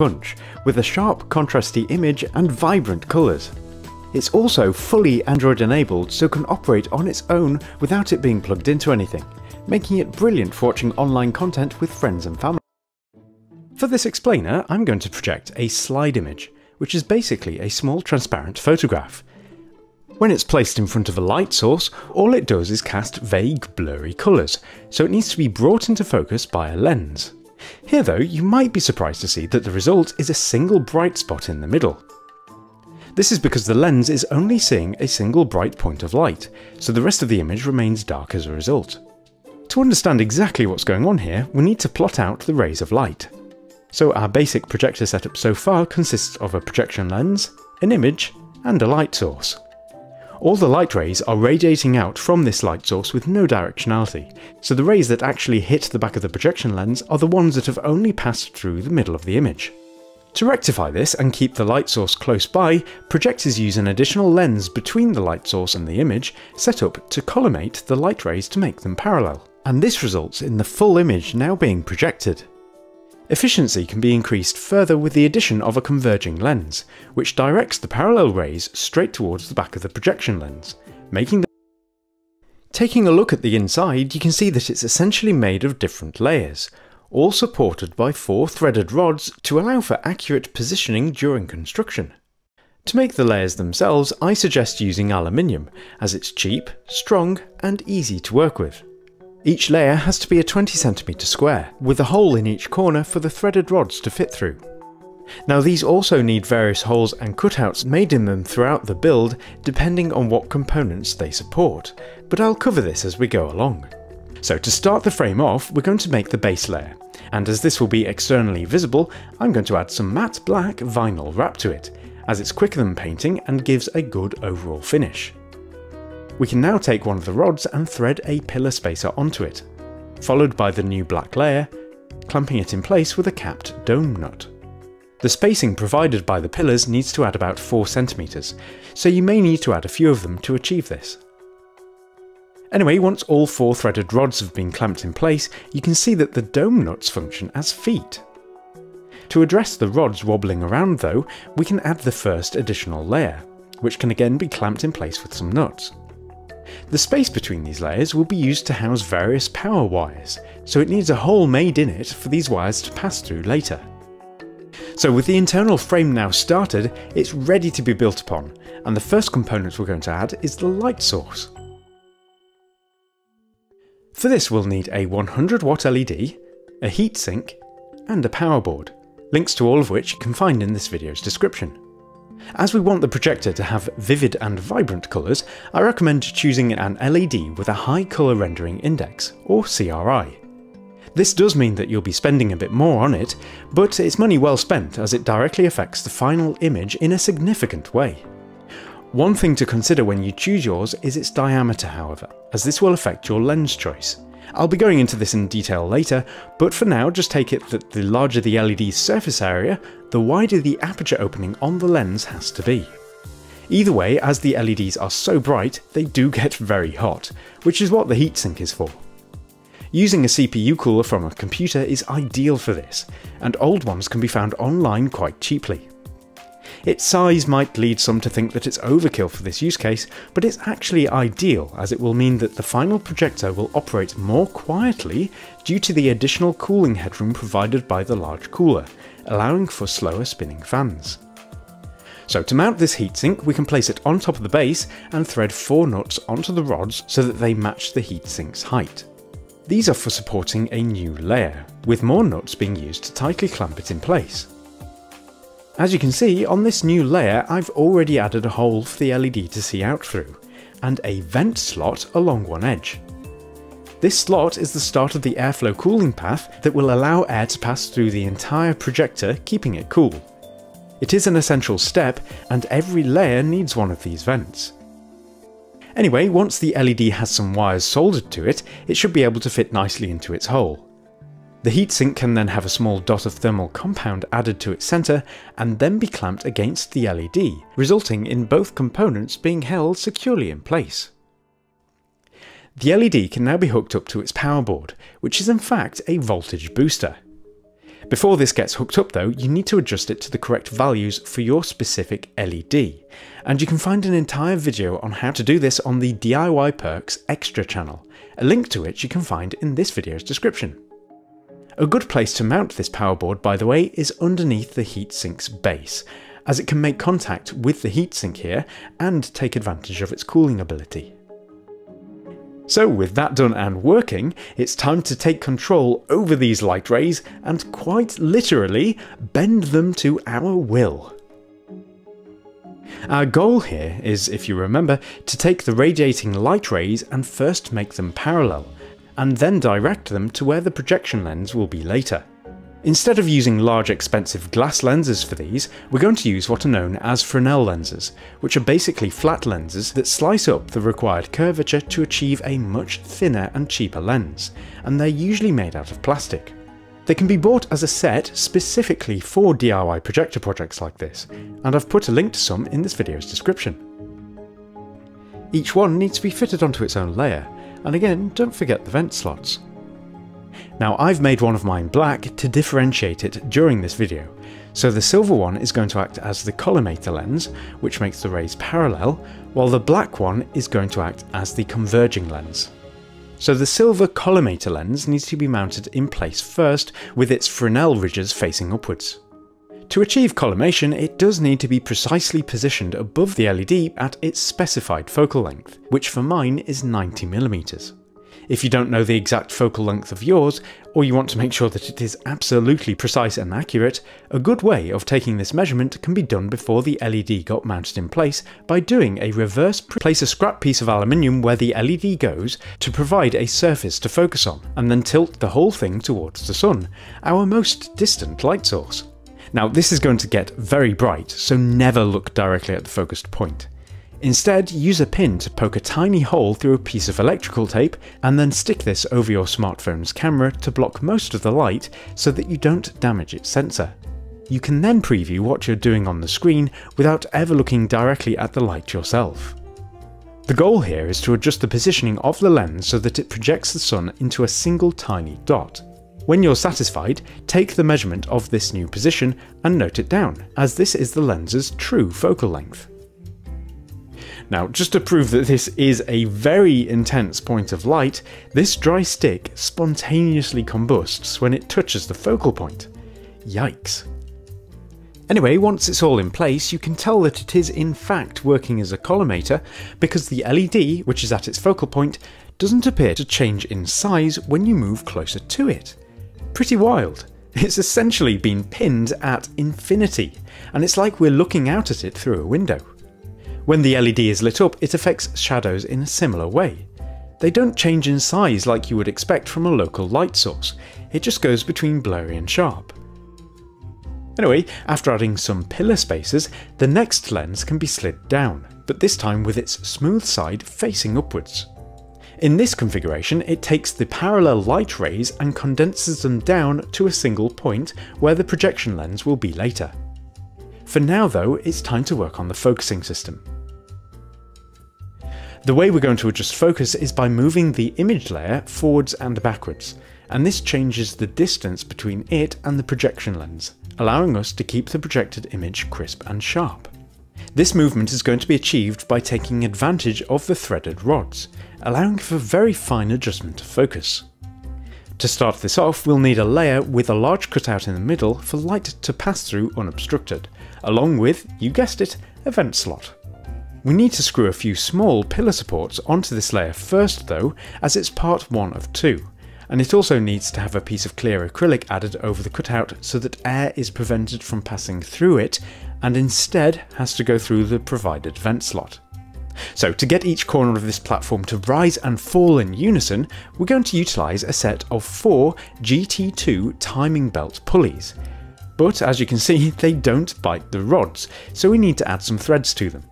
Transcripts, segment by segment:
bunch, with a sharp contrasty image and vibrant colours. It's also fully Android enabled so can operate on its own without it being plugged into anything, making it brilliant for watching online content with friends and family. For this explainer, I'm going to project a slide image, which is basically a small transparent photograph. When it's placed in front of a light source, all it does is cast vague, blurry colours, so it needs to be brought into focus by a lens. Here though, you might be surprised to see that the result is a single bright spot in the middle. This is because the lens is only seeing a single bright point of light, so the rest of the image remains dark as a result. To understand exactly what's going on here, we need to plot out the rays of light. So our basic projector setup so far consists of a projection lens, an image, and a light source. All the light rays are radiating out from this light source with no directionality, so the rays that actually hit the back of the projection lens are the ones that have only passed through the middle of the image. To rectify this and keep the light source close by, projectors use an additional lens between the light source and the image, set up to collimate the light rays to make them parallel. And this results in the full image now being projected. Efficiency can be increased further with the addition of a converging lens, which directs the parallel rays straight towards the back of the projection lens, making the Taking a look at the inside, you can see that it's essentially made of different layers, all supported by four threaded rods to allow for accurate positioning during construction. To make the layers themselves, I suggest using aluminium, as it's cheap, strong and easy to work with. Each layer has to be a 20cm square, with a hole in each corner for the threaded rods to fit through. Now these also need various holes and cutouts made in them throughout the build depending on what components they support, but I'll cover this as we go along. So to start the frame off, we're going to make the base layer, and as this will be externally visible, I'm going to add some matte black vinyl wrap to it, as it's quicker than painting and gives a good overall finish. We can now take one of the rods and thread a pillar spacer onto it, followed by the new black layer, clamping it in place with a capped dome nut. The spacing provided by the pillars needs to add about 4cm, so you may need to add a few of them to achieve this. Anyway, once all four threaded rods have been clamped in place, you can see that the dome nuts function as feet. To address the rods wobbling around though, we can add the first additional layer, which can again be clamped in place with some nuts. The space between these layers will be used to house various power wires, so it needs a hole made in it for these wires to pass through later. So with the internal frame now started, it's ready to be built upon, and the first component we're going to add is the light source. For this we'll need a 100 watt LED, a heatsink, and a power board, links to all of which you can find in this video's description. As we want the projector to have vivid and vibrant colours, I recommend choosing an LED with a high colour rendering index, or CRI. This does mean that you'll be spending a bit more on it, but it's money well spent as it directly affects the final image in a significant way. One thing to consider when you choose yours is its diameter however, as this will affect your lens choice. I'll be going into this in detail later, but for now just take it that the larger the LED's surface area, the wider the aperture opening on the lens has to be. Either way, as the LEDs are so bright, they do get very hot, which is what the heatsink is for. Using a CPU cooler from a computer is ideal for this, and old ones can be found online quite cheaply. Its size might lead some to think that it's overkill for this use case, but it's actually ideal as it will mean that the final projector will operate more quietly due to the additional cooling headroom provided by the large cooler, allowing for slower spinning fans. So to mount this heatsink, we can place it on top of the base and thread four nuts onto the rods so that they match the heatsink's height. These are for supporting a new layer, with more nuts being used to tightly clamp it in place. As you can see, on this new layer I've already added a hole for the LED to see out through, and a vent slot along one edge. This slot is the start of the airflow cooling path that will allow air to pass through the entire projector, keeping it cool. It is an essential step, and every layer needs one of these vents. Anyway, once the LED has some wires soldered to it, it should be able to fit nicely into its hole. The heatsink can then have a small dot of thermal compound added to its centre and then be clamped against the LED, resulting in both components being held securely in place. The LED can now be hooked up to its power board, which is in fact a voltage booster. Before this gets hooked up though, you need to adjust it to the correct values for your specific LED, and you can find an entire video on how to do this on the DIY Perks Extra channel, a link to which you can find in this video's description. A good place to mount this power board, by the way, is underneath the heatsink's base, as it can make contact with the heatsink here and take advantage of its cooling ability. So with that done and working, it's time to take control over these light rays and quite literally bend them to our will. Our goal here is, if you remember, to take the radiating light rays and first make them parallel, and then direct them to where the projection lens will be later. Instead of using large expensive glass lenses for these, we're going to use what are known as Fresnel lenses, which are basically flat lenses that slice up the required curvature to achieve a much thinner and cheaper lens, and they're usually made out of plastic. They can be bought as a set specifically for DIY projector projects like this, and I've put a link to some in this video's description. Each one needs to be fitted onto its own layer, and again, don't forget the vent slots. Now I've made one of mine black to differentiate it during this video, so the silver one is going to act as the collimator lens, which makes the rays parallel, while the black one is going to act as the converging lens. So the silver collimator lens needs to be mounted in place first, with its Fresnel ridges facing upwards. To achieve collimation, it does need to be precisely positioned above the LED at its specified focal length, which for mine is 90mm. If you don't know the exact focal length of yours, or you want to make sure that it is absolutely precise and accurate, a good way of taking this measurement can be done before the LED got mounted in place by doing a reverse place a scrap piece of aluminium where the LED goes to provide a surface to focus on, and then tilt the whole thing towards the sun, our most distant light source. Now this is going to get very bright, so never look directly at the focused point. Instead, use a pin to poke a tiny hole through a piece of electrical tape and then stick this over your smartphone's camera to block most of the light so that you don't damage its sensor. You can then preview what you're doing on the screen without ever looking directly at the light yourself. The goal here is to adjust the positioning of the lens so that it projects the sun into a single tiny dot. When you're satisfied, take the measurement of this new position and note it down, as this is the lens's true focal length. Now, just to prove that this is a very intense point of light, this dry stick spontaneously combusts when it touches the focal point. Yikes. Anyway, once it's all in place, you can tell that it is in fact working as a collimator because the LED, which is at its focal point, doesn't appear to change in size when you move closer to it. Pretty wild. It's essentially been pinned at infinity, and it's like we're looking out at it through a window. When the LED is lit up, it affects shadows in a similar way. They don't change in size like you would expect from a local light source, it just goes between blurry and sharp. Anyway, after adding some pillar spaces, the next lens can be slid down, but this time with its smooth side facing upwards. In this configuration, it takes the parallel light rays and condenses them down to a single point where the projection lens will be later. For now though, it's time to work on the focusing system. The way we're going to adjust focus is by moving the image layer forwards and backwards, and this changes the distance between it and the projection lens, allowing us to keep the projected image crisp and sharp. This movement is going to be achieved by taking advantage of the threaded rods, allowing for very fine adjustment of focus. To start this off, we'll need a layer with a large cutout in the middle for light to pass through unobstructed, along with, you guessed it, a vent slot. We need to screw a few small pillar supports onto this layer first though, as it's part one of two, and it also needs to have a piece of clear acrylic added over the cutout so that air is prevented from passing through it and instead has to go through the provided vent slot. So to get each corner of this platform to rise and fall in unison, we're going to utilise a set of four GT2 timing belt pulleys. But as you can see, they don't bite the rods, so we need to add some threads to them.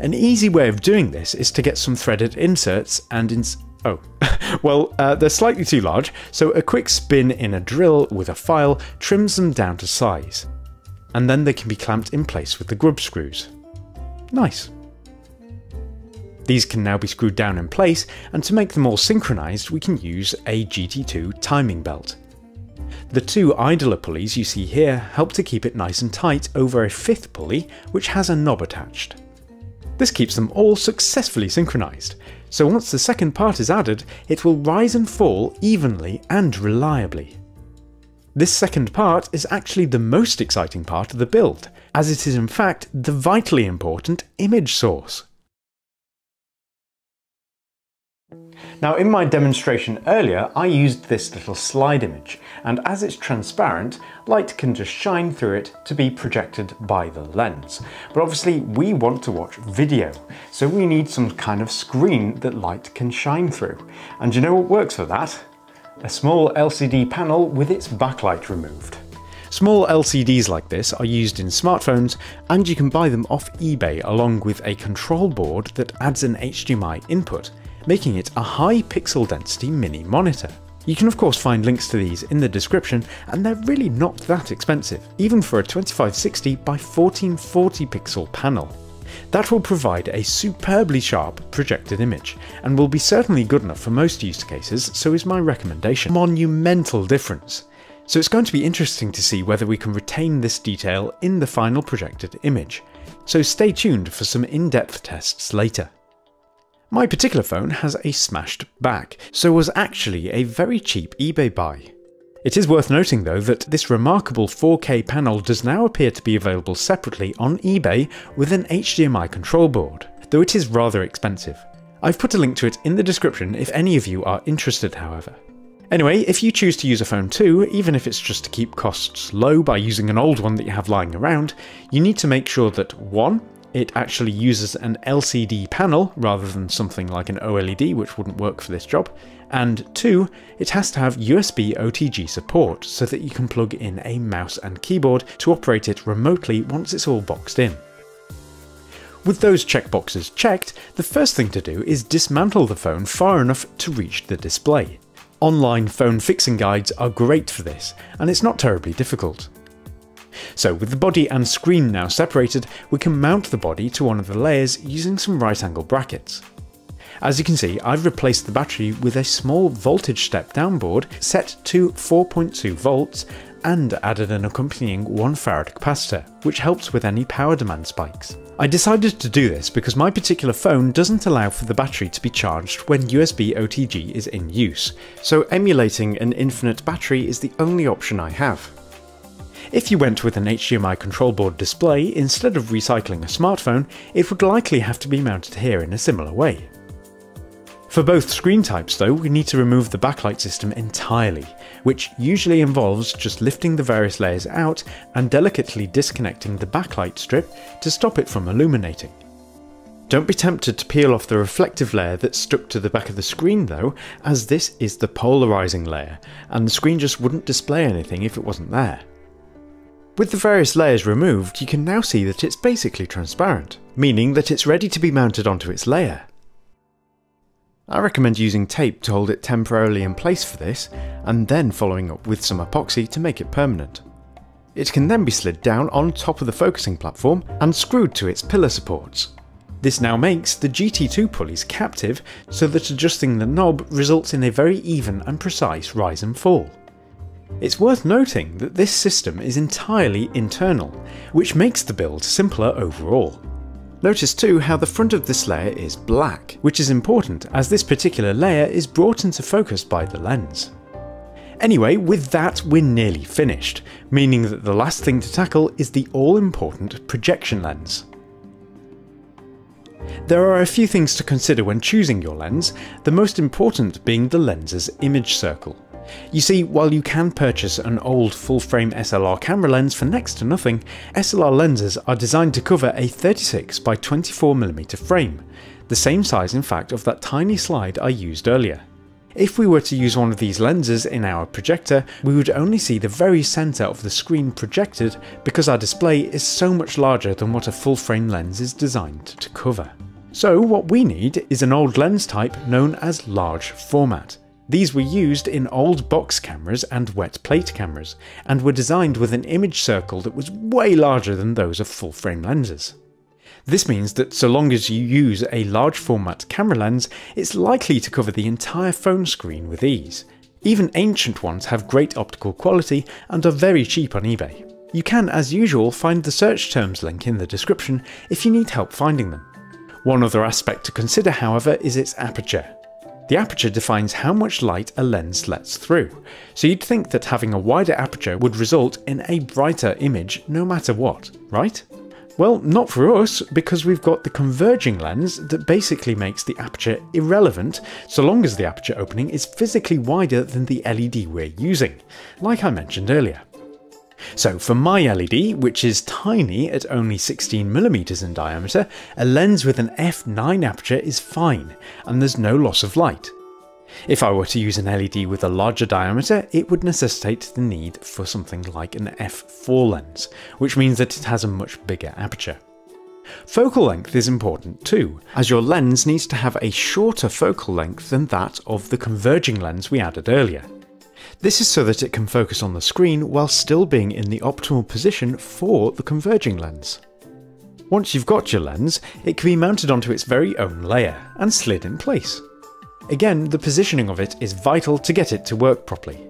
An easy way of doing this is to get some threaded inserts and ins Oh, well, uh, they're slightly too large, so a quick spin in a drill with a file trims them down to size. And then they can be clamped in place with the grub screws. Nice. These can now be screwed down in place, and to make them all synchronised we can use a GT2 timing belt. The two idler pulleys you see here help to keep it nice and tight over a fifth pulley which has a knob attached. This keeps them all successfully synchronised, so once the second part is added, it will rise and fall evenly and reliably. This second part is actually the most exciting part of the build, as it is in fact the vitally important image source. Now in my demonstration earlier I used this little slide image and as it's transparent light can just shine through it to be projected by the lens. But obviously we want to watch video so we need some kind of screen that light can shine through. And you know what works for that? A small LCD panel with its backlight removed. Small LCDs like this are used in smartphones and you can buy them off eBay along with a control board that adds an HDMI input making it a high pixel density mini monitor. You can of course find links to these in the description and they're really not that expensive, even for a 2560 by 1440 pixel panel. That will provide a superbly sharp projected image, and will be certainly good enough for most use cases, so is my recommendation. Monumental difference. So it's going to be interesting to see whether we can retain this detail in the final projected image. So stay tuned for some in-depth tests later. My particular phone has a smashed back, so was actually a very cheap eBay buy. It is worth noting though that this remarkable 4K panel does now appear to be available separately on eBay with an HDMI control board, though it is rather expensive. I've put a link to it in the description if any of you are interested however. Anyway, if you choose to use a phone too, even if it's just to keep costs low by using an old one that you have lying around, you need to make sure that 1 it actually uses an LCD panel rather than something like an OLED, which wouldn't work for this job. And two, it has to have USB OTG support so that you can plug in a mouse and keyboard to operate it remotely once it's all boxed in. With those checkboxes checked, the first thing to do is dismantle the phone far enough to reach the display. Online phone fixing guides are great for this, and it's not terribly difficult. So with the body and screen now separated, we can mount the body to one of the layers using some right angle brackets. As you can see, I've replaced the battery with a small voltage step down board set to 4.2 volts and added an accompanying 1 farad capacitor, which helps with any power demand spikes. I decided to do this because my particular phone doesn't allow for the battery to be charged when USB OTG is in use, so emulating an infinite battery is the only option I have. If you went with an HDMI control board display instead of recycling a smartphone, it would likely have to be mounted here in a similar way. For both screen types though, we need to remove the backlight system entirely, which usually involves just lifting the various layers out and delicately disconnecting the backlight strip to stop it from illuminating. Don't be tempted to peel off the reflective layer that's stuck to the back of the screen though, as this is the polarizing layer, and the screen just wouldn't display anything if it wasn't there. With the various layers removed, you can now see that it's basically transparent, meaning that it's ready to be mounted onto its layer. I recommend using tape to hold it temporarily in place for this, and then following up with some epoxy to make it permanent. It can then be slid down on top of the focusing platform and screwed to its pillar supports. This now makes the GT2 pulleys captive so that adjusting the knob results in a very even and precise rise and fall. It's worth noting that this system is entirely internal, which makes the build simpler overall. Notice too how the front of this layer is black, which is important as this particular layer is brought into focus by the lens. Anyway, with that we're nearly finished, meaning that the last thing to tackle is the all-important projection lens. There are a few things to consider when choosing your lens, the most important being the lens's image circle. You see, while you can purchase an old full-frame SLR camera lens for next to nothing, SLR lenses are designed to cover a 36 by 24mm frame, the same size in fact of that tiny slide I used earlier. If we were to use one of these lenses in our projector, we would only see the very centre of the screen projected because our display is so much larger than what a full frame lens is designed to cover. So what we need is an old lens type known as large format. These were used in old box cameras and wet plate cameras, and were designed with an image circle that was way larger than those of full frame lenses. This means that so long as you use a large format camera lens, it's likely to cover the entire phone screen with ease. Even ancient ones have great optical quality and are very cheap on eBay. You can, as usual, find the search terms link in the description if you need help finding them. One other aspect to consider, however, is its aperture. The aperture defines how much light a lens lets through, so you'd think that having a wider aperture would result in a brighter image no matter what, right? Well, not for us, because we've got the converging lens that basically makes the aperture irrelevant so long as the aperture opening is physically wider than the LED we're using, like I mentioned earlier. So for my LED, which is tiny at only 16mm in diameter, a lens with an f9 aperture is fine, and there's no loss of light. If I were to use an LED with a larger diameter, it would necessitate the need for something like an f4 lens, which means that it has a much bigger aperture. Focal length is important too, as your lens needs to have a shorter focal length than that of the converging lens we added earlier. This is so that it can focus on the screen while still being in the optimal position for the converging lens. Once you've got your lens, it can be mounted onto its very own layer and slid in place. Again, the positioning of it is vital to get it to work properly.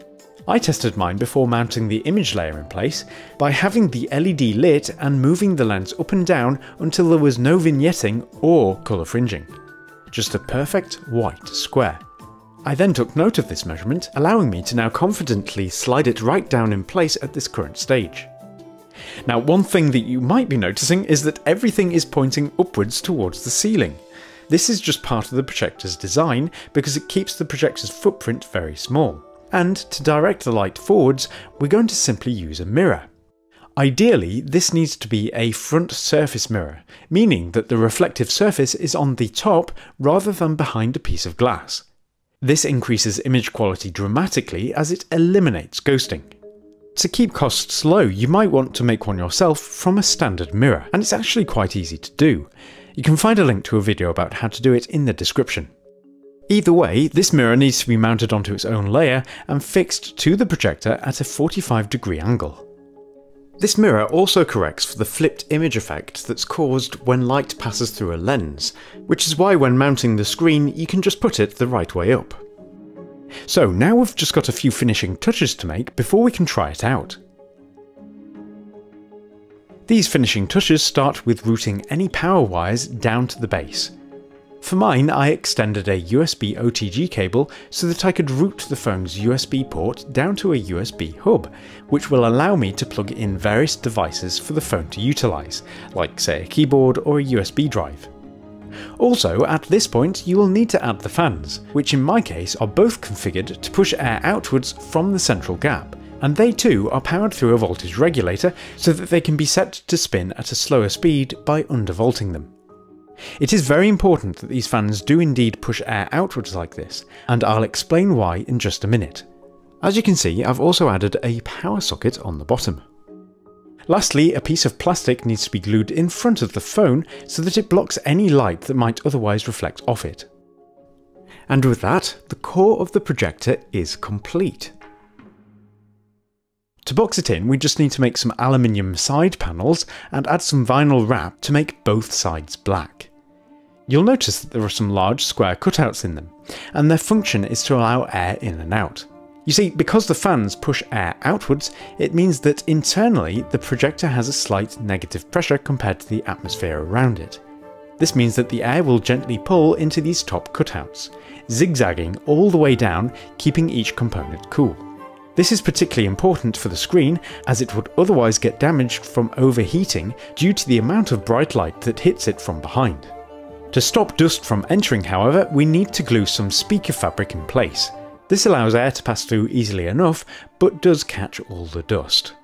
I tested mine before mounting the image layer in place by having the LED lit and moving the lens up and down until there was no vignetting or colour fringing. Just a perfect white square. I then took note of this measurement, allowing me to now confidently slide it right down in place at this current stage. Now one thing that you might be noticing is that everything is pointing upwards towards the ceiling. This is just part of the projector's design because it keeps the projector's footprint very small. And to direct the light forwards, we're going to simply use a mirror. Ideally, this needs to be a front surface mirror, meaning that the reflective surface is on the top rather than behind a piece of glass. This increases image quality dramatically as it eliminates ghosting. To keep costs low, you might want to make one yourself from a standard mirror, and it's actually quite easy to do. You can find a link to a video about how to do it in the description. Either way, this mirror needs to be mounted onto its own layer and fixed to the projector at a 45 degree angle. This mirror also corrects for the flipped image effect that's caused when light passes through a lens, which is why when mounting the screen you can just put it the right way up. So now we've just got a few finishing touches to make before we can try it out. These finishing touches start with routing any power wires down to the base, for mine, I extended a USB OTG cable so that I could route the phone's USB port down to a USB hub, which will allow me to plug in various devices for the phone to utilise, like say a keyboard or a USB drive. Also, at this point, you will need to add the fans, which in my case are both configured to push air outwards from the central gap, and they too are powered through a voltage regulator so that they can be set to spin at a slower speed by undervolting them. It is very important that these fans do indeed push air outwards like this, and I'll explain why in just a minute. As you can see, I've also added a power socket on the bottom. Lastly, a piece of plastic needs to be glued in front of the phone so that it blocks any light that might otherwise reflect off it. And with that, the core of the projector is complete. To box it in, we just need to make some aluminium side panels and add some vinyl wrap to make both sides black. You'll notice that there are some large square cutouts in them, and their function is to allow air in and out. You see, because the fans push air outwards, it means that internally the projector has a slight negative pressure compared to the atmosphere around it. This means that the air will gently pull into these top cutouts, zigzagging all the way down, keeping each component cool. This is particularly important for the screen as it would otherwise get damaged from overheating due to the amount of bright light that hits it from behind. To stop dust from entering however, we need to glue some speaker fabric in place. This allows air to pass through easily enough, but does catch all the dust.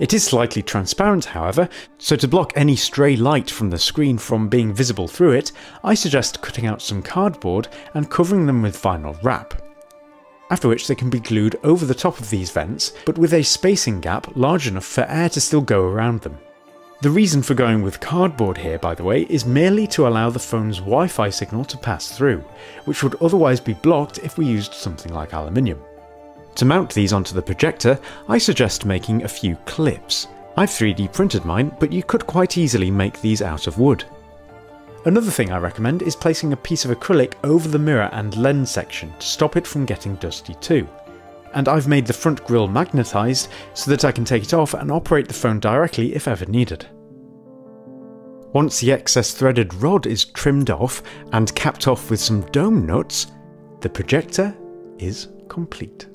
It is slightly transparent however, so to block any stray light from the screen from being visible through it, I suggest cutting out some cardboard and covering them with vinyl wrap. After which they can be glued over the top of these vents, but with a spacing gap large enough for air to still go around them. The reason for going with cardboard here, by the way, is merely to allow the phone's Wi-Fi signal to pass through, which would otherwise be blocked if we used something like aluminium. To mount these onto the projector, I suggest making a few clips. I've 3D printed mine, but you could quite easily make these out of wood. Another thing I recommend is placing a piece of acrylic over the mirror and lens section to stop it from getting dusty too. And I've made the front grille magnetised so that I can take it off and operate the phone directly if ever needed. Once the excess threaded rod is trimmed off and capped off with some dome nuts, the projector is complete.